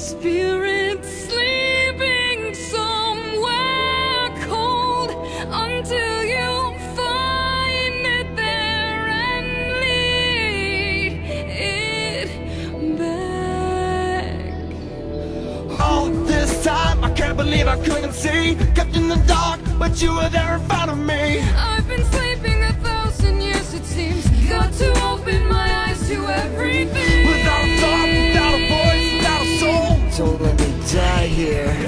spirit sleeping somewhere cold until you find it there and lead it back. All this time, I can't believe I couldn't see. Kept in the dark, but you were there in front of me. I've here.